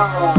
Oh.